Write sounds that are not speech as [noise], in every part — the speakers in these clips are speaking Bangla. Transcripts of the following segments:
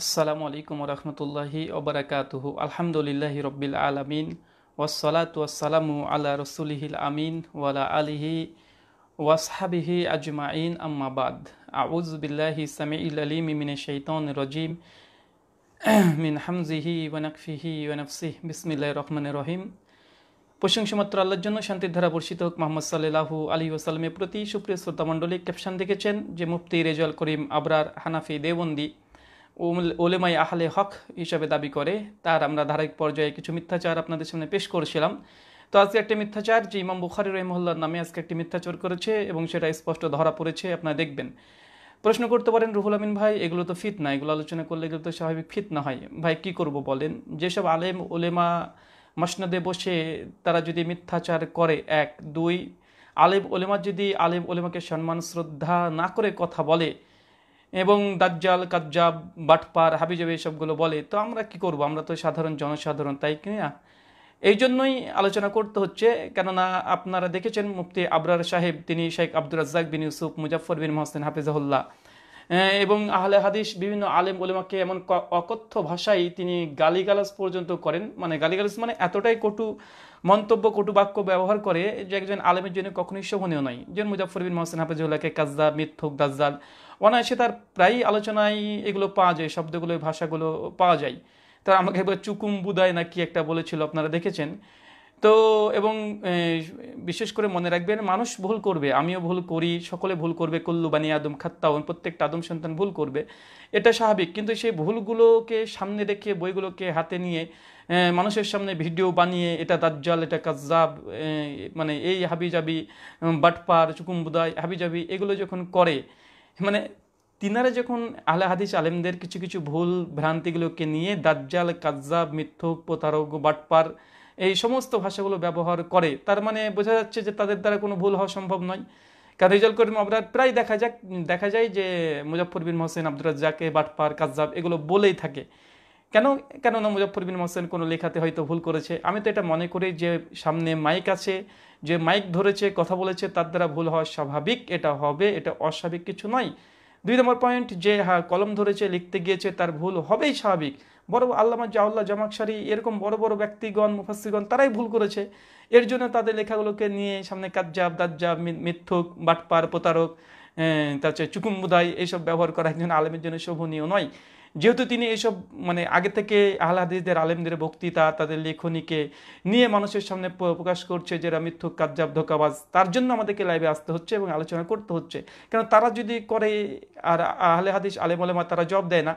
আসসালামু আলাইকুম রহমতুল্লাহি ওবরাকাতুহু। আলহামদুলিল্লাহি রব্বিল আলমিন। ওয়াসালাতু ওয়াসালামু আলা রসুলিহিল আমিন ওয়ালা আলিহি ওয়াসহাবিহি আজমাইন। আম্মাবাদ আউজ বিল্লাহি সামিউল আলিম মিনে শৈতন রজিম। মিন হামজিহি ওয়ানাকফিহি ওয়ানফসিহ বিসমিল্লাহ রহমান রহিম। প্রশংসা মাত্র আল্লাহর জন্য শান্তির ধারা বর্ষিত হোক। মোহাম্মদ সাল্লাহু আলী ওসালামের প্রতি সুপ্রিয় শ্রোতা মণ্ডলী ক্যাপশন দেখেছেন যে মুফতি রেজাল করিম আবরার হানাফি দেবন্দি ওলেমাই আহলে হক হিসাবে দাবি করে, তার আমরা ধারাবাহিক পর্যায়ে কিছু মিথ্যাচার আপনাদের সামনে পেশ করেছিলাম। তো আজকে একটি মিথ্যাচার, যে ইমাম বুখারি রহমুল্লার নামে আজকে একটি মিথ্যাচার করেছে এবং সেটা স্পষ্ট ধরা পড়েছে, আপনারা দেখবেন। প্রশ্ন করতে পারেন, রুহুল আমিন ভাই, এগুলো তো ফিত না এগুলো আলোচনা করলে এগুলো তো স্বাভাবিক ফিত না হয়। ভাই, কি করব বলেন? যেসব আলেম ওলেমা মসনদে বসে তারা যদি মিথ্যাচার করে, এক, দুই, আলেম ওলেমা যদি, আলেম ওলেমাকে সম্মান, শ্রদ্ধা না করে কথা বলে এবং দাজ্জাল, কাজ্জাব, বাটপার, হাবিজাবি এসবগুলো বলে, তো আমরা কি করব? আমরা তো সাধারণ জনসাধারণ, তাই কি না? এই জন্যই আলোচনা করতে হচ্ছে, কেননা আপনারা দেখেছেন মুফতি আবরার সাহেব, তিনি শেখ আব্দুর রাজ্জাক বিন ইউসুফ মুজাফর বিন মোহসেন, হাফিজাহুল্লাহ। এবং আহলে হাদিস, বিভিন্ন আলেম ওলেমাকে এমন অকথ্য ভাষায় তিনি গালিগালাজ পর্যন্ত করেন। মানে গালিগালাজ মানে এতটাই কটু মন্তব্য, কটু বাক্য ব্যবহার করে যে একজন আলেমের জন্য কখনোই শোভনীয় নয়। যেন মুজাফর বিন মোহসেন হাফিজুল্লাহকে কাজদা মিথ্যুক, দাজ্জাল অনায়াসে তার প্রায়ই আলোচনায় এগুলো পাওয়া যায়, শব্দগুলো, ভাষাগুলো পাওয়া যায়। তার আমাকে একবার চুকুম বুদায় না কি একটা বলেছিল, আপনারা দেখেছেন? তো এবং বিশেষ করে মনে রাখবেন, মানুষ ভুল করবে, আমিও ভুল করি, সকলে ভুল করবে, কল্লু বানি আদম খাত্তাউন, প্রত্যেকটা আদম সন্তান ভুল করবে, এটা স্বাভাবিক। কিন্তু সেই ভুলগুলোকে সামনে রেখে, বইগুলোকে হাতে নিয়ে মানুষের সামনে ভিডিও বানিয়ে, এটা দাজ্জাল, এটা কাজাব মানে এই হাবিজাবি বাটপার চুকুম্বুদাই হাবিজাবি, এগুলো যখন করে মানে তিনারা যখন আলে হাদিস আলেমদের কিছু কিছু ভুল ভ্রান্তিগুলোকে নিয়ে দাজ্জাল কাজাব মিথ্যুক, প্রতারক, বাটপার এই সমস্ত ভাষাগুলো ব্যবহার করে, তার মানে বোঝা যাচ্ছে যে তাদের দ্বারা কোনো ভুল হওয়া সম্ভব নয়। কারণ করিম আবরার প্রায় দেখা যাক, দেখা যায় যে মুজফর বিন হোসেন আব্দুর রাজ্জাকে, বাটপার কাজাব এগুলো বলেই থাকে। কেন, কেননা মুজফর বিন হোসেন কোনো লেখাতে হয়তো ভুল করেছে? আমি তো এটা মনে করি যে সামনে মাইক আছে যে মাইক ধরেছে, কথা বলেছে, তার দ্বারা ভুল হওয়া স্বাভাবিক, এটা হবে, এটা অস্বাভাবিক কিছু নয়। দুই নম্বর পয়েন্ট যে হ্যাঁ কলম ধরেছে, লিখতে গিয়েছে, তার ভুল হবেই স্বাভাবিক। বড় আল্লামা জাউল্লাহ জামাকসারি, এরকম বড় বড় ব্যক্তিগণ মুফাসিগণ তারাই ভুল করেছে। এর জন্য তাদের লেখাগুলোকে নিয়ে সামনে কাজ্জাব, দাজ্জাব মিথ্যুক, বাটপার, প্রতারক তারপরে চুকুম্বুদাই এইসব ব্যবহার করা একজন আলেমের জন্য শোভনীয় নয়। যেহেতু তিনি এসব মানে আগে থেকে আহলাদিসদের আলেমদের বক্তৃতা, তাদের লেখনীকে নিয়ে মানুষের সামনে প্রকাশ করছে যারা মিথ্যুক, কাজ্জাব, ধোকাবাজ, তার জন্য আমাদেরকে লাইভে আসতে হচ্ছে এবং আলোচনা করতে হচ্ছে। কেন তারা যদি করে আর আহলে হাদিস আলেম আলেমা তারা জব দেয় না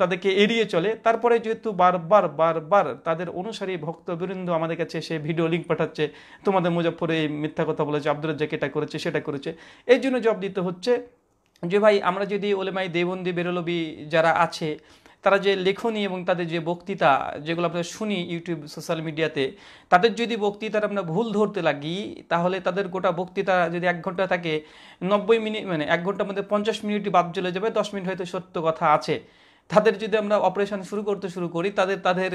তাদেরকে এড়িয়ে চলে, তারপরে যেহেতু বারবার বারবার তাদের অনুসারী ভক্তবৃন্দ আমাদের কাছে সে ভিডিও লিঙ্ক পাঠাচ্ছে, তোমাদের মুজফরে এই মিথ্যা কথা বলেছে আব্দুল এটা করেছে, সেটা করেছে এই জন্য জব দিতে হচ্ছে যে ভাই, আমরা যদি ওলেমাই দেবন্দি বেরোলবি যারা আছে, তারা যে লেখনী এবং তাদের যে বক্তৃতা যেগুলো আমরা শুনি ইউটিউব, সোশ্যাল মিডিয়াতে, তাদের যদি বক্তৃতার আমরা ভুল ধরতে লাগি, তাহলে তাদের গোটা বক্তৃতা যদি এক ঘণ্টা থাকে, নব্বই মিনিট মানে এক ঘণ্টার মধ্যে পঞ্চাশ মিনিট বাদ চলে যাবে, দশ মিনিট হয়তো সত্য কথা আছে। তাদের যদি আমরা অপারেশন শুরু করতে শুরু করি, তাদের তাদের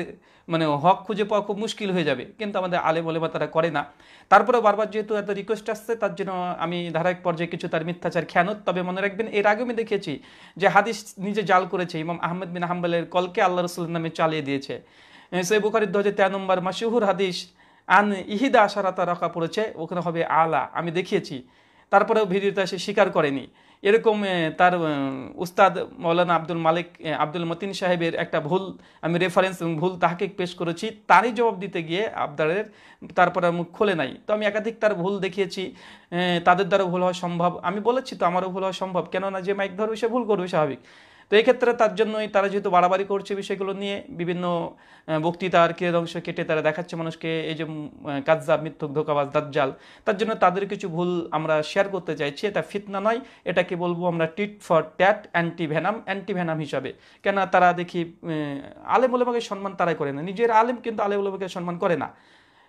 মানে হক খুঁজে পাওয়া খুব মুশকিল হয়ে যাবে। কিন্তু আমাদের আলে বলে বা তারা করে না। তারপরে বারবার যেহেতু এত রিকোয়েস্ট আসছে, তার জন্য আমি ধারাবাহিক পর্যায়ে কিছু তার মিথ্যাচার, খেয়ানত, তবে মনে রাখবেন, এর আগে আমি দেখেছি যে হাদিস নিজে জাল করেছে। ইমাম আহমেদ বিন হাম্বালের কলকে আল্লাহ রসুলের নামে চালিয়ে দিয়েছে। সে বুখারির দু হাজার তেরো নম্বর মাসিহুর হাদিস, আন ইহিদা আশারাতা রাখা পড়েছে, ওখানে হবে আলা। আমি দেখিয়েছি তারপরেও ভিডিওতে সে স্বীকার করেনি। এরকম তার উস্তাদ মৌলানা আব্দুল মালিক আব্দুল মতিন সাহেবের একটা ভুল আমি রেফারেন্স এবং ভুল তাহাকে পেশ করেছি, তারই জবাব দিতে গিয়ে আবদারের তারপরে মুখ খোলে নাই। তো আমি একাধিক তার ভুল দেখিয়েছি তাদের দ্বারা ভুল হওয়া সম্ভব। আমি বলেছি তো আমারও ভুল হওয়া সম্ভব। কেননা যে মাইক ধরবে সে ভুল করবে, স্বাভাবিক। তো এই ক্ষেত্রে তার জন্যই তারা যেহেতু বাড়াবাড়ি করছে বিষয়গুলো নিয়ে, বিভিন্ন বক্তৃতার কের অংশ কেটে তারা দেখাচ্ছে মানুষকে, এই যে কাজা মিথ্যুক, ধোকাবাজ, দাজ্জাল, তার জন্য তাদের কিছু ভুল আমরা শেয়ার করতে চাইছি। এটা ফিতনা নয়, এটাকে বলব আমরা tit for tat anti venom anti venom হিসাবে। কেন তারা দেখি আলেম উলেমাকে সম্মান তারাই করে না। নিজের আলেম কিন্তু আলেম উলেমাকে সম্মান করে না।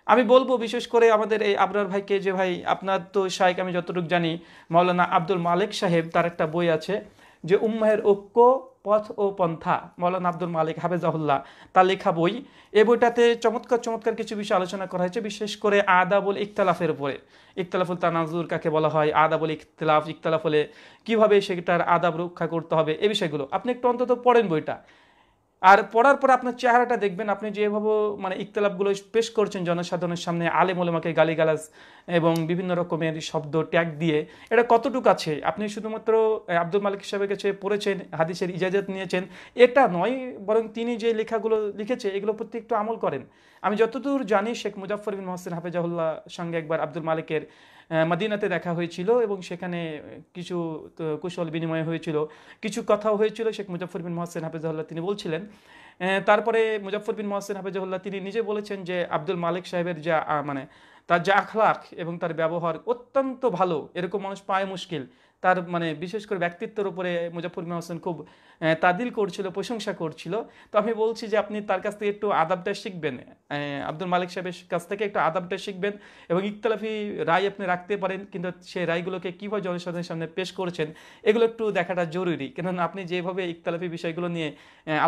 আমি বলব বিশেষ করে আমাদের এই আবরার ভাইকে যে, ভাই, আপনার তো শাহেক আমি যতটুকু জানি মৌলানা আব্দুল মালিক সাহেব, তার একটা বই আছে। যে উম্মাহের ঐক্য, পথ ও পন্থা। মৌলানা আব্দুল মালিক হাফেজাহুল্লাহ, তার লেখা বই। এ বইটাতে চমৎকার চমৎকার কিছু বিষয় আলোচনা করা হয়েছে, বিশেষ করে আদাবুল ইকতালাফের উপরে। ইকতালাফুল তানাজুর কাকে বলা হয়? আদাবুল ইকতলাফ ইকতালাফ হলে কীভাবে সেটার আদাব রক্ষা করতে হবে? এ বিষয়গুলো। আপনি একটু অন্তত পড়েন বইটা। আর পড়ার পর আপনার চেহারাটা দেখবেন, আপনি যেভাবে মানে ইকতলাপগুলো পেশ করছেন জনসাধারণের সামনে, আলেম ওলেমাকে গালিগালাজ এবং বিভিন্ন রকমের শব্দ, ট্যাগ দিয়ে, এটা কতটুকু আছে? আপনি শুধুমাত্র আব্দুল মালিক হিসাবের কাছে পড়েছেন, হাদিসের ইজাজত নিয়েছেন, এটা নয়, বরং তিনি যে লেখাগুলো লিখেছে এগুলো প্রতি একটু আমল করেন। আমি যতদূর জানি শেখ মুজাফর বিন মহসেন হাফেজাহুল্লাহ সঙ্গে একবার আব্দুল মালিকের মাদিনাতে দেখা হয়েছিল এবং সেখানে কিছু কুশল বিনিময় হয়েছিল। কিছু কথাও হয়েছিল, শেখ মুজফর বিন মহসেন হাফিজাহুল্লাহ তিনি বলছিলেন। তারপরে মুজফর বিন মহসেন হাফিজাহুল্লাহ তিনি নিজে বলেছেন যে আব্দুল মালিক সাহেবের যা মানে তার যে আখলাখ এবং তার ব্যবহার অত্যন্ত ভালো, এরকম মানুষ পায় মুশকিল। তার মানে বিশেষ করে ব্যক্তিত্বের উপরে মুজাফর হোসেন খুব তাদিল করছিল, প্রশংসা করছিল। তো আমি বলছি যে আপনি তার কাছ থেকে একটু আদাবটা শিখবেন। আব্দুল মালিক সাহেবের কাছ থেকে একটু আদাবটা শিখবেন এবং ইকতলাফি রায় আপনি রাখতে পারেন, কিন্তু সেই রায়গুলোকে কীভাবে জনসাধারণের সামনে পেশ করেছেন, এগুলো একটু দেখাটা জরুরি। কেননা আপনি যেভাবে ইকতলাফি বিষয়গুলো নিয়ে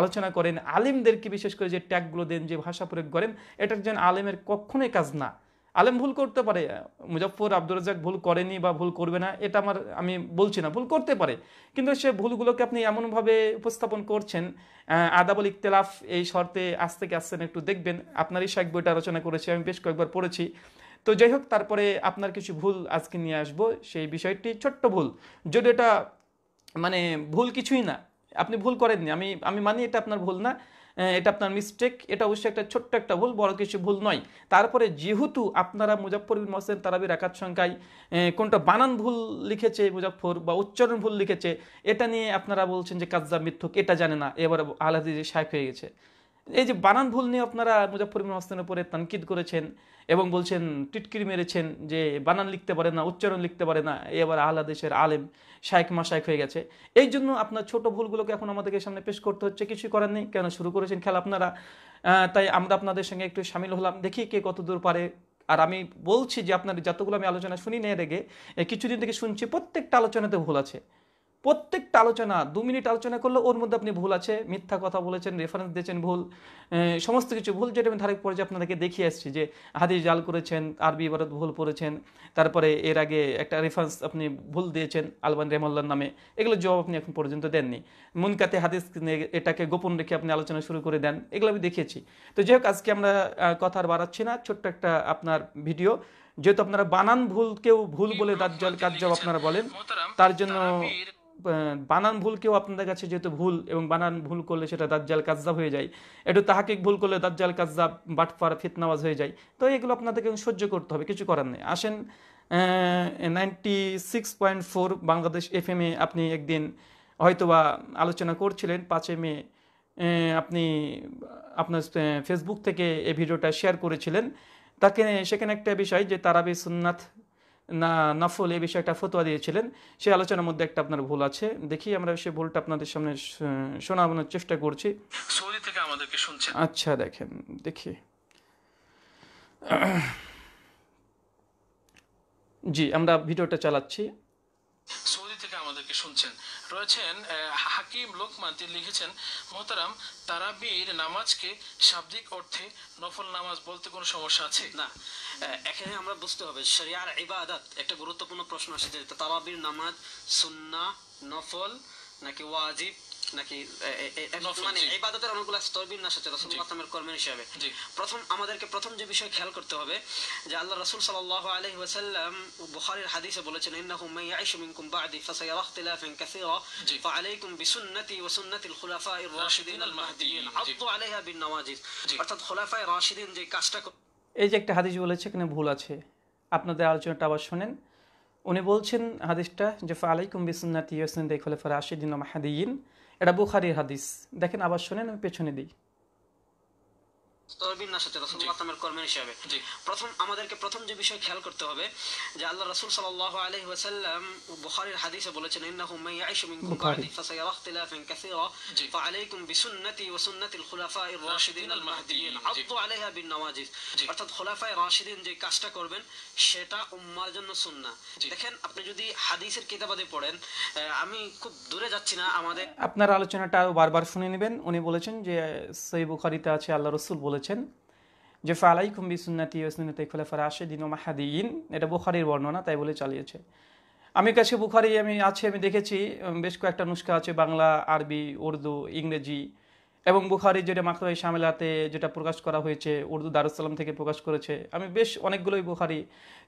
আলোচনা করেন আলিমদেরকে বিশেষ করে যে ট্যাগগুলো দেন, যে ভাষা প্রয়োগ করেন এটা একজন আলেমের কখনোই কাজ না। আলেম ভুল করতে পারে মুজফর আব্দুর রাজাক ভুল করেনি বা ভুল করবে না, এটা আমার, আমি বলছি না, ভুল করতে পারে। কিন্তু সে ভুলগুলোকে আপনি এমনভাবে উপস্থাপন করছেন আদাবল ইকতলাফ এই শর্তে আজ থেকে আসছেন একটু দেখবেন। আপনারই শাক বইটা আলোচনা করেছি, আমি বেশ কয়েকবার পড়েছি। তো যাই হোক, তারপরে আপনার কিছু ভুল আজকে নিয়ে আসব, সেই বিষয়টি ছোট্ট ভুল। যদি এটা মানে ভুল কিছুই না, আপনি ভুল করেননি, আমি আমি মানি এটা আপনার ভুল না। এটা আপনার মিস্টেক এটা অবশ্যই একটা ছোট্ট একটা ভুল, বড় কিছু ভুল নয়। তারপরে যেহেতু আপনারা মুজাফর বিন মহসেন তারাবির একাত সংখ্যায় কোনটা বানান ভুল লিখেছে মুজাফর বা উচ্চারণ ভুল লিখেছে, এটা নিয়ে আপনারা বলছেন যে কাজা মিথ্যুক, এটা জানে না। এবার আলাদি শাইক হয়ে গেছে। এই যে বানান ভুল নিয়ে আপনারা মুজাফর বিন মহসেনের উপরে তানকিদ করেছেন এবং বলছেন, টিটকিরি মেরেছেন যে বানান লিখতে পারে না, উচ্চারণ লিখতে পারে না এবার আহলা দেশের আলেম শাইক মাসাইক হয়ে গেছে। এই জন্য আপনার ছোট ভুলগুলোকে এখন আমাদেরকে সামনে পেশ করতে হচ্ছে, কিছু করার নেই, কেন শুরু করেছেন খেলা আপনারা? তাই আমরা আপনাদের সঙ্গে একটু সামিল হলাম, দেখি কে কত দূর পারে। আর আমি বলছি যে আপনার যতগুলো আমি আলোচনা শুনি নিয়ে রেগে কিছুদিন থেকে শুনছি প্রত্যেকটা আলোচনাতে ভুল আছে। প্রত্যেকটা আলোচনা দু মিনিট আলোচনা করলে ওর মধ্যে আপনি ভুল আছে। মিথ্যা কথা বলেছেন রেফারেন্স দিয়েছেন ভুল সমস্ত কিছু ভুল যেটা আমি ধারে পর্যায়ে আপনাদেরকে দেখিয়ে আসছি যে হাদিস জাল করেছেন আরবি ইবারত ভুল পড়েছেন তারপরে এর আগে একটা রেফারেন্স আপনি ভুল দিয়েছেন আলবান রেমল্লার নামে। এগুলো জবাব আপনি এখন পর্যন্ত দেননি। মুনকাতে হাদিস এটাকে গোপন রেখে আপনি আলোচনা শুরু করে দেন এগুলো আমি দেখিয়েছি। তো যাই হোক আজকে আমরা কথা আর বাড়াচ্ছি না। ছোট্ট একটা আপনার ভিডিও। যেহেতু আপনারা বানান ভুল কেউ ভুল বলে দাজ্জাল কাজ আপনারা বলেন তার জন্য বানান ভুল কেউ আপনাদের কাছে যেহেতু ভুল এবং বানান ভুল করলে সেটা দাজ্জাল কাজদাব হয়ে যায়। একটু তাহাকিক ভুল করলে দাজ্জাল কাজদাব বাটফার ফিতনাওয়াজ হয়ে যায়। তো এগুলো আপনাদেরকে সহ্য করতে হবে, কিছু করার নেই। আসেন ninety six point four Bangladesh F A আপনি একদিন হয়তোবা আলোচনা করছিলেন পাঁচে মে আপনি আপনার ফেসবুক থেকে এই ভিডিওটা শেয়ার করেছিলেন। তাকে, সেখানে একটা বিষয় যে তারাবি সুন্নাথ না নফল এই বিষয়ে একটা ফতোয়া দিয়েছিলেন। সেই আলোচনার মধ্যে একটা আপনার ভুল আছে। দেখি আমরা সেই ভুলটা আপনাদের সামনে শোনাবানোর চেষ্টা করছি। সৌদি থেকে আমাদেরকে শুনছেন। আচ্ছা দেখেন দেখি। জি আমরা ভিডিওটা চালাচ্ছি। সৌদি থেকে আমাদেরকে শুনছেন। রয়েছেন হাকিম লোকমান। তিনি লিখেছেন, মোহতারাম, তারাবির নামাজকে শাব্দিক অর্থে নফল নামাজ বলতে কোনো সমস্যা আছে? না এখানে আমরা বুঝতে হবে, শরিয়ার ইবাদাত একটা গুরুত্বপূর্ণ প্রশ্ন আসে যে তারাবির নামাজ সুন্না নফল নাকি ওয়াজিব? নাকি মানে ইবাদতের অনেকগুলো স্তর বিন্যাস আছে রাসূল সাল্লাল্লাহু কর্মের হিসাবে। প্রথম আমাদেরকে প্রথম যে বিষয় খেয়াল করতে হবে যে আল্লাহ রাসূল সাল্লাল্লাহু আলাইহি ওয়াসাল্লাম বুখারীর হাদিসে বলেছেন ইন্নাহু মান ইয়াইশু মিনকুম বা'দি ফাসায়ারা ইখতিলাফান কাসীরা ফাআলাইকুম বিসুন্নতি ওয়া সুন্নাতিল রাশিদিন আল মাহদিয়িন আদু আলাইহা বিন নওয়াজিজ। অর্থাৎ খুলাফায়ে রাশিদিন যে কাজটা এই যে একটা হাদিস বলেছে এখানে ভুল আছে। আপনাদের আলোচনাটা আবার শোনেন। উনি বলছেন হাদিসটা যে ফালাইকুম বিসুন্নাতি ওয়া সুন্নাতি খুলাফায়ে রাশিদিন মাহদিয়িন এটা বুখারির হাদিস। দেখেন আবার শোনেন আমি পেছনে দিই। রাসূলুল্লাহ তামের কর্মের হিসাবে। প্রথম আমাদেরকে প্রথম যে বিষয় খেয়াল করতে হবে যে আল্লাহ রাসূল সাল্লাল্লাহু আলাইহি ওয়াসাল্লাম বুখারীর হাদিসে বলেছেন ইন্নাহু মান ইয়াঈশু মিনকুম বুখারী। বা'দি ফাসায়ারা ইখতিলাফান কাসীরা। ফাআলাইকুম বিসুন্নতি ওয়া সুন্নাতি আল-খুলাফা'i আর-রাশিদিন আল-মাহদিয়িন জি। আদু আলাইহা বিন-নওয়াজিজ অর্থাৎ খোলাফায়ে রাশিদিন যে কাজটা করবেন সেটা উম্মার জন্য সুন্নাহ। দেখেন আপনি যদি হাদিসের কিতাবাদি পড়েন আহ, আমি খুব দূরে যাচ্ছি না আমাদের আপনার আলোচনাটা বারবার শুনে নেবেন। উনি বলেছেন যে সই বুখারিতে আছে আল্লাহ রসুল বলেছেন যে ফালাই কুম্বি সুন্নাতি ও সুন্নতি খোলাফা রাশেদিন ও মাহাদিন এটা বুখারির বর্ণনা, তাই বলে চালিয়েছে। আমি কাছে বুখারি, আমি আছে, আমি দেখেছি বেশ কয়েকটা নুস্খা আছে, বাংলা, আরবি, উর্দু, ইংরেজি। এবং বুখারি যেটা মাকতাই শামেলাতে যেটা প্রকাশ করা হয়েছে, উর্দু দারুসালাম থেকে প্রকাশ করেছে, আমি বেশ অনেকগুলোই বুখারি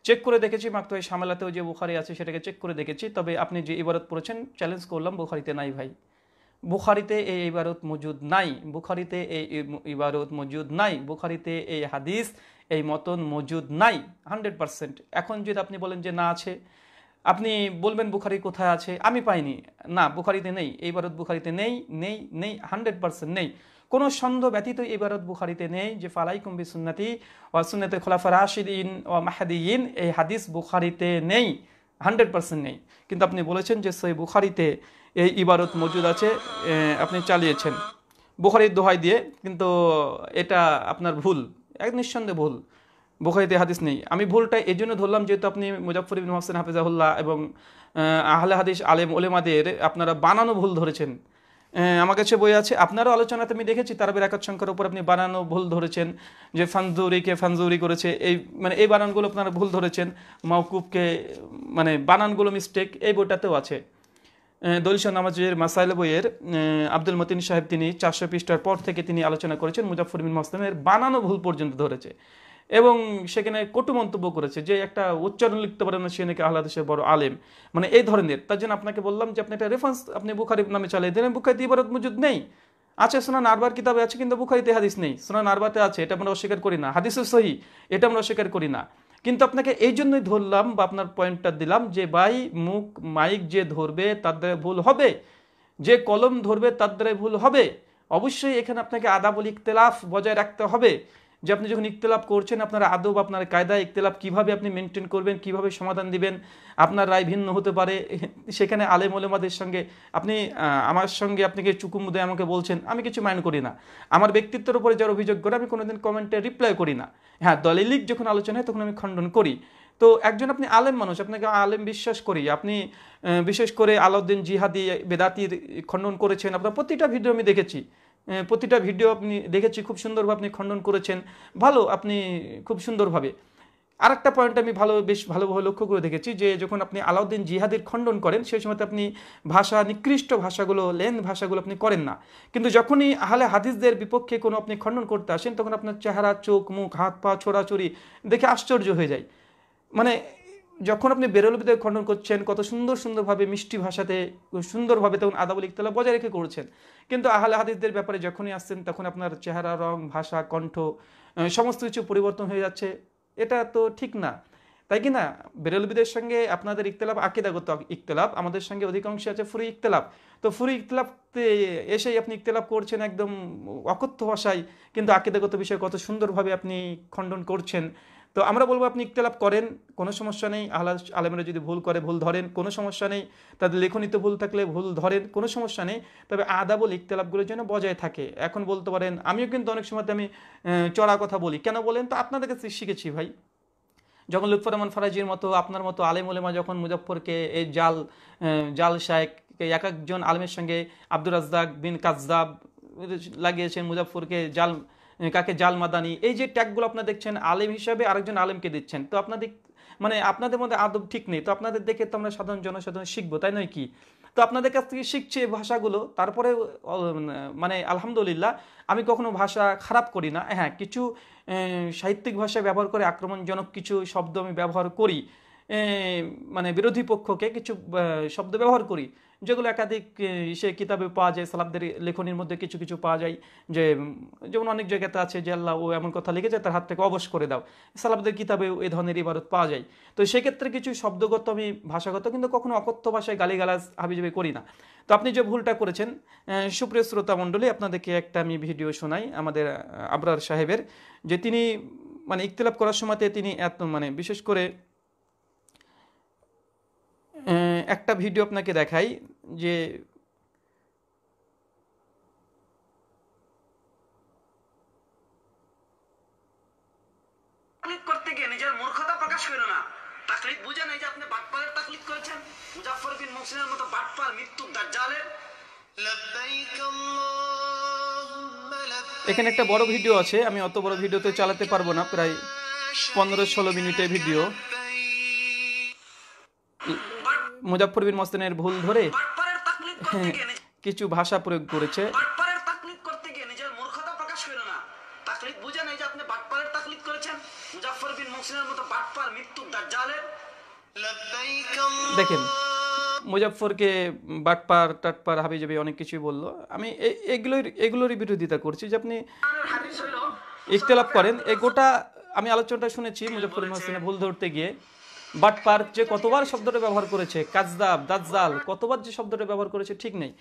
চেক করে দেখেছি মাকতাই শামেলাতেও যে বুখারি আছে সেটাকে চেক করে দেখেছি। তবে আপনি যে ইবারত পড়েছেন চ্যালেঞ্জ করলাম বুখারিতে নাই ভাই। বুখারিতে এই ইবারত মজুদ নাই, বুখারিতে এই ইবারত মজুদ নাই, বুখারিতে এই হাদিস এই মতন মজুদ নাই, হান্ড্রেড পার্সেন্ট। এখন যদি আপনি বলেন যে না আছে, আপনি বলবেন বুখারি কোথায় আছে, আমি পাইনি। না, বুখারিতে নেই, এই ভারত বুখারিতে নেই নেই নেই, হান্ড্রেড পার্সেন্ট নেই। কোনো সন্দেহ ব্যতীত এই ভারত বুখারিতে নেই যে ফালাই কুম্বি সুন্নাতি ও সুন্নতে খোলাফা রাশিদিন ও মাহাদিন এই হাদিস বুখারিতে নেই, হান্ড্রেড পার্সেন্ট নেই। কিন্তু আপনি বলেছেন যে সেই বুখারিতে এই ইবারত মজুদ আছে আপনি চালিয়েছেন। বুখারির দোহাই দিয়ে, কিন্তু এটা আপনার ভুল, এক নিঃসন্দেহে ভুল। বুখারিতে হাদিস নেই। আমি ভুলটা এই জন্য ধরলাম, যেহেতু আপনি মুজাফর ইবিন হোসেন হাফিজাহুল্লাহ, এবং আহলে হাদিস, আলেম ওলেমাদের আপনারা বানানো ভুল ধরেছেন। আমার কাছে বই আছে, আপনারও আলোচনাতে আমি দেখেছি তারাবের একাত সংখ্যার উপর আপনি বানানো ভুল ধরেছেন, যে ফানজুরিকে ফানজুরি করেছে, এই মানে এই বানানগুলো আপনারা ভুল ধরেছেন মাউকুবকে মানে বানানগুলো মিস্টেক এই বইটাতেও আছে। দলিশা নামাজের মাসাইল বইয়ের আব্দুল মতিন সাহেব তিনি চারশো পৃষ্ঠার পর থেকে তিনি আলোচনা করেছেন মুজাফর বিন মসলামের বানানো ভুল পর্যন্ত ধরেছে। এবং সেখানে কটু মন্তব্য করেছে যে একটা উচ্চারণ লিখতে পারে না সে নাকি আহ্লাদেশের বড় আলেম। মানে এই ধরনের, তার জন্য আপনাকে বললাম যে আপনি একটা রেফারেন্স আপনি বুখারি নামে চালিয়ে দিলেন, বুখারিতে ইবারত মজুদ নেই। আছে সোনান আরবার কিতাবে আছে, কিন্তু বুখারিতে হাদিস নেই। সোনান আরবাতে আছে, এটা আমরা অস্বীকার করি না। হাদিসের সহি, এটা আমরা অস্বীকার করি না। কিন্তু আপনাকে এই জন্যই ধরলাম বা আপনার পয়েন্টটা দিলাম যে, ভাই, মুখ মাইক যে ধরবে, তার দ্বারা ভুল হবে। যে কলম ধরবে, তার দ্বারাই ভুল হবে। অবশ্যই এখানে আপনাকে আদাবল তেলাফ বজায় রাখতে হবে। যে আপনি যখন ইখতলাফ করছেন, আপনার আদব, আপনার কায়দা ইখতলাফ কীভাবে আপনি মেনটেন করবেন, কীভাবে সমাধান দিবেন, আপনার রায় ভিন্ন হতে পারে, [laughs] সেখানে আলেম ওলেমাদের সঙ্গে আপনি আমার সঙ্গে আপনাকে চুকুমুদে আমাকে বলছেন, আমি কিছু মাইন্ড করি না। আমার ব্যক্তিত্বের উপরে যার অভিযোগ করে, আমি কোনোদিন কমেন্টে রিপ্লাই করি না। হ্যাঁ দলিলিক যখন আলোচনা হয়, তখন আমি খণ্ডন করি। তো একজন আপনি আলেম মানুষ, আপনাকে আলেম বিশ্বাস করি, আপনি বিশেষ করে আলাউদ্দিন জিহাদি, বেদাতির খণ্ডন করেছেন, আপনার প্রতিটা ভিডিও আমি দেখেছি। প্রতিটা ভিডিও আপনি দেখেছি, খুব সুন্দরভাবে আপনি খণ্ডন করেছেন। ভালো, আপনি খুব সুন্দরভাবে। আরেকটা পয়েন্ট আমি ভালো, বেশ ভালোভাবে লক্ষ্য করে দেখেছি যে, যখন আপনি আলাউদ্দিন জিহাদের খণ্ডন করেন, সেই সময়তে আপনি ভাষা, নিকৃষ্ট ভাষাগুলো লেন ভাষাগুলো আপনি করেন না। কিন্তু যখনই আহলে হাদিসদের বিপক্ষে কোনো আপনি খণ্ডন করতে আসেন, তখন আপনার চেহারা, চোখ, মুখ, হাত, পা ছোড়াছুরি দেখে আশ্চর্য হয়ে যায়। মানে যখন আপনি বেরোলবিদের খণ্ডন করছেন, কত সুন্দর সুন্দরভাবে মিষ্টি ভাষাতে, সুন্দরভাবে তখন আদাবল ইকতলা বজায় রেখে করছেন। কিন্তু আহলে হাদিসদের ব্যাপারে যখনই আসছেন, তখন আপনার চেহারা, রং, ভাষা, কণ্ঠ সমস্ত কিছু পরিবর্তন হয়ে যাচ্ছে। এটা তো ঠিক না। তাই কি না? বেরলবিদের সঙ্গে আপনাদের ইকতলাফ আকিদাগত ইকতলাফ আমাদের সঙ্গে অধিকাংশ আছে ফুরি ইকতলাফ তো ফুরি ইকতলাফতে এসেই আপনি ইকতলাফ করছেন একদম অকথ্য ভাষায়, কিন্তু আকিদাগত বিষয়ে কত সুন্দরভাবে আপনি খণ্ডন করছেন। তো আমরা বলব আপনি ইকতলাফ করেন, কোনো সমস্যা নেই। আহ্লাদ আলেমরা যদি ভুল করে, ভুল ধরেন, কোনো সমস্যা নেই। তাদের লেখনীতে ভুল থাকলে ভুল ধরেন, কোনো সমস্যা নেই। তবে আদাবল ইকতলাফগুলোর জন্য বজায় থাকে। এখন বলতে পারেন, আমিও কিন্তু অনেক সময় আমি চড়া কথা বলি। কেন বলেন তো আপনাদের কাছে শিখেছি ভাই। যখন লুৎফর রহমান ফারাজির মতো, আপনার মতো আলেম ওলেমা যখন মুজফ্ফরকে এই জাল জাল শায়েককে এক একজন আলেমের সঙ্গে আব্দুর রাজ্জাক বিন কাজদাব লাগিয়েছেন, মুজফ্ফরকে জাল কাকে জাল মাদানি, এই যে ট্যাগগুলো আপনারা দেখছেন, আলেম হিসাবে আরেকজন আলেমকে দিচ্ছেন। তো আপনাদের মানে আপনাদের মধ্যে আদব ঠিক নেই। তো আপনাদের দেখে তো আমরা সাধারণ জনসাধারণ শিখব, তাই নয় কি? তো আপনাদের কাছ থেকে শিখছে এই ভাষাগুলো তারপরে মানে আলহামদুলিল্লাহ, আমি কখনো ভাষা খারাপ করি না। হ্যাঁ কিছু সাহিত্যিক ভাষা ব্যবহার করে আক্রমণজনক কিছু শব্দ আমি ব্যবহার করি। মানে বিরোধী পক্ষকে কিছু শব্দ ব্যবহার করি। যেগুলো একাধিক সে কিতাবে পাওয়া যায় সালাবদের লেখনির মধ্যে কিছু কিছু পাওয়া যায় যে, যেমন অনেক জায়গাতে আছে যে আল্লাহ ও এমন কথা লিখেছে, তার হাত থেকে অবশ করে দাও। সালাবদের কিতাবে এ ধরনের ইবারত পাওয়া যায়। তো সেক্ষেত্রে কিছু শব্দগত আমি ভাষাগত কিন্তু কখনো অকথ্য ভাষায় গালিগালাজ হাবিজাবি করি না। তো আপনি যে ভুলটা করেছেন সুপ্রিয় শ্রোতা মণ্ডলী, আপনাদেরকে একটা আমি ভিডিও শোনাই আমাদের আবরার সাহেবের, যে তিনি মানে ইকতলাপ করার সময়তে তিনি এত মানে বিশেষ করে একটা ভিডিও আপনাকে দেখাই। যে করতে গিয়ে নিজের মূর্খতা প্রকাশ করো না। তাকলিদ যে আপনি বাটপালের তাকলিদ করেছেন। মুজাফর বিন মুসলিমের মতো বাটপাল মৃত্যু দাজ্জালের। এখানে একটা বড় ভিডিও আছে আমি অত বড় ভিডিওতে চালাতে পারব না প্রায় পনেরো ষোলো মিনিটের ভিডিও। মুজাফর বিন মস্তানের ভুল ধরে হ্যাঁ, কিছু ভাষা প্রয়োগ করেছে। দেখেন মুজাফফরকে বাটপার টাটপার হাবি যাবে অনেক কিছুই বলল। আমি এগুলোর এগুলোরই বিরোধিতা করছি যে আপনি ইখতলাফ করেন। এই গোটা আমি আলোচনাটা শুনেছি মুজাফর হোসেনে ভুল ধরতে গিয়ে। বাটপার যে কতবার শব্দটা ব্যবহার করেছে কাজদাব দাজ্জাল, কতবার যে শব্দটা ব্যবহার করেছে ঠিক নেই।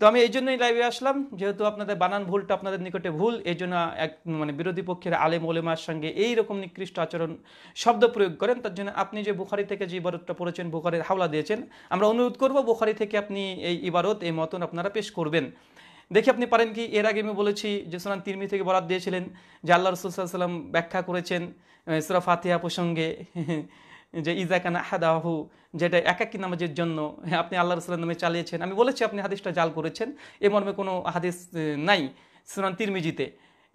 তো আমি এই জন্যই লাইভে আসলাম, যেহেতু আপনাদের বানান ভুলটা আপনাদের নিকটে ভুল, এই জন্য এক মানে বিরোধী পক্ষের আলেম ওলেমার সঙ্গে এই রকম নিকৃষ্ট আচরণ, শব্দ প্রয়োগ করেন, তার জন্য আপনি যে বুখারি থেকে যে ইবারতটা পড়েছেন, বুখারির হাওলা দিয়েছেন, আমরা অনুরোধ করব বুখারি থেকে আপনি এই ইবারত, এই মতন আপনারা পেশ করবেন। দেখি আপনি পারেন কি, এর আগে আমি বলেছি যে সোনান তিরমি থেকে বরাদ দিয়েছিলেন, যে আল্লাহ রসুল সাল্লাম ব্যাখ্যা করেছেন সুরা ফাতিহা প্রসঙ্গে। [laughs] যে ইজাকানা হাদাহু যেটা একাকি নামাজের জন্য আপনি আল্লাহ রসুলের নামে চালিয়েছেন। আমি বলেছি, আপনি হাদিসটা জাল করেছেন। এ মর্মে কোনো হাদিস নাই সুনান তিরমিজিতে।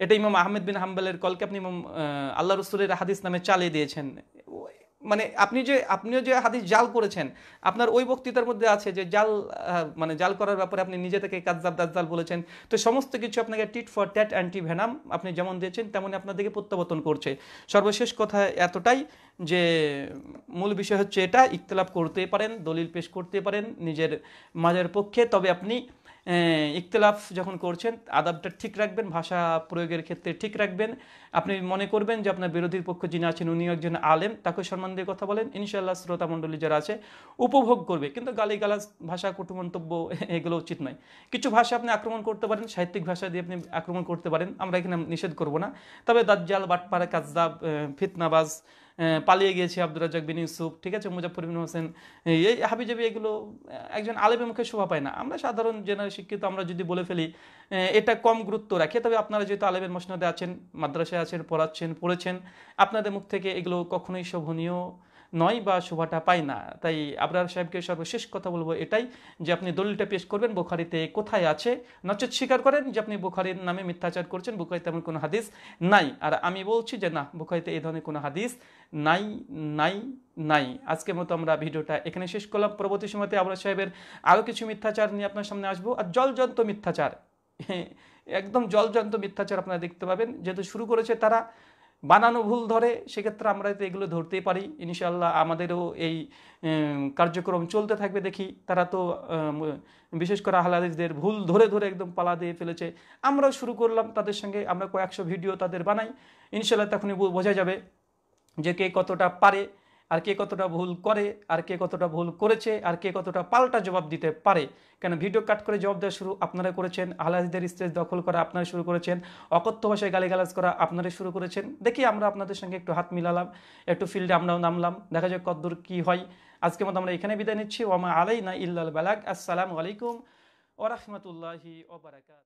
এটা ইমাম আহমেদ বিন হাম্বালের কলকে আপনি ইমাম আল্লাহ রসুলের হাদিস নামে চালিয়ে দিয়েছেন। মানে আপনি যে, আপনিও যে হাদিস জাল করেছেন, আপনার ওই বক্তৃতার মধ্যে আছে যে জাল মানে জাল করার ব্যাপারে আপনি নিজে থেকে কাজজাব দাজ্জাল বলেছেন। তো সমস্ত কিছু আপনাকে tit for tat anti venom আপনি যেমন দিয়েছেন, তেমনই আপনাদেরকে প্রত্যাবর্তন করছে। সর্বশেষ কথা এতটাই যে, মূল বিষয় হচ্ছে এটা, ইখতলাফ করতে পারেন, দলিল পেশ করতে পারেন, নিজের মাঝের পক্ষে। তবে আপনি ইখতলাফ যখন করছেন, আদাবটা ঠিক রাখবেন, ভাষা প্রয়োগের ক্ষেত্রে ঠিক রাখবেন। আপনি মনে করবেন যে আপনার বিরোধীর পক্ষ যিনি আছেন উনি একজন আলেম, তাকে সম্মান দিয়ে কথা বলেন। ইনশাআল্লাহ শ্রোতা মণ্ডলী যারা আছে, উপভোগ করবে। কিন্তু গালিগালাজ, ভাষা কটু মন্তব্য এগুলো উচিত নয়। কিছু ভাষা আপনি আক্রমণ করতে পারেন, সাহিত্যিক ভাষা দিয়ে আপনি আক্রমণ করতে পারেন। আমরা এখানে নিষেধ করব না। তবে দাজ্জাল, বাটপাড়া কাজদাব ফিতনাবাজ পালিয়ে গিয়েছে আব্দুর রাজাক বিন ইউসুফ, ঠিক আছে মুজাফর বিন হোসেন, এই হাবিজাবি এগুলো একজন আলেমের মুখে শোভা পায় না। আমরা সাধারণ জেনারেল শিক্ষিত, আমরা যদি বলে ফেলি এটা কম গুরুত্ব রাখে, তবে আপনারা যেহেতু আলেমের মসনদে আছেন, মাদ্রাসায় আছেন, পড়াচ্ছেন, পড়েছেন, আপনাদের মুখ থেকে এগুলো কখনোই শোভনীয় নয় বা শোভাটা পায় না। তাই আবরার সাহেবকে সর্বশেষ কথা বলব এটাই যে আপনি দলিলটা পেশ করবেন, বোখারিতে কোথায় আছে। নচেত স্বীকার করেন যে আপনি বোখারির নামে মিথ্যাচার করছেন, বোখারিতে এমন কোনো হাদিস নাই। আর আমি বলছি যে না, বোখারিতে এই ধরনের কোনো হাদিস নাই নাই নাই। আজকের মতো আমরা ভিডিওটা এখানে শেষ করলাম। পরবর্তী সময়তে আবরার সাহেবের আরও কিছু মিথ্যাচার নিয়ে আপনার সামনে আসব। আর জলজন্ত মিথ্যাচার একদম জলজন্ত মিথ্যাচার আপনারা দেখতে পাবেন। যেহেতু শুরু করেছে তারা বানানো ভুল ধরে, সেক্ষেত্রে আমরা তো এগুলো ধরতেই পারি। ইনশাল্লাহ আমাদেরও এই কার্যক্রম চলতে থাকবে দেখি। তারা তো বিশেষ করে আহলাদিসদের ভুল ধরে ধরে একদম পালা দিয়ে ফেলেছে। আমরাও শুরু করলাম তাদের সঙ্গে, আমরা কয়েকশো ভিডিও তাদের বানাই। ইনশাল্লাহ তখনই বোঝা যাবে যে কে কতটা পারে। আর কে কতটা ভুল করে, আর কে কতটা ভুল করেছে, আর কে কতটা পাল্টা জবাব দিতে পারে। কেন ভিডিও কাট করে জবাব দেওয়া শুরু আপনারা করেছেন আহলাদিদের স্টেজ দখল করা আপনারা শুরু করেছেন, অকথ্য ভাষায় গালিগালাজ করা আপনারা শুরু করেছেন। দেখি আমরা আপনাদের সঙ্গে একটু হাত মিলালাম, একটু ফিল্ডে আমরাও নামলাম, দেখা যাক কদ্দূর কী হয়। আজকের মতো আমরা এখানে বিদায় নিচ্ছি। ওমা আলাই না ইল্লাল বালাক আসসালামু আলাইকুম ওরহমতুল্লাহি ওবরাকাত